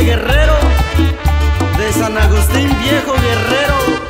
Guerrero, de San Agustín Viejo Guerrero.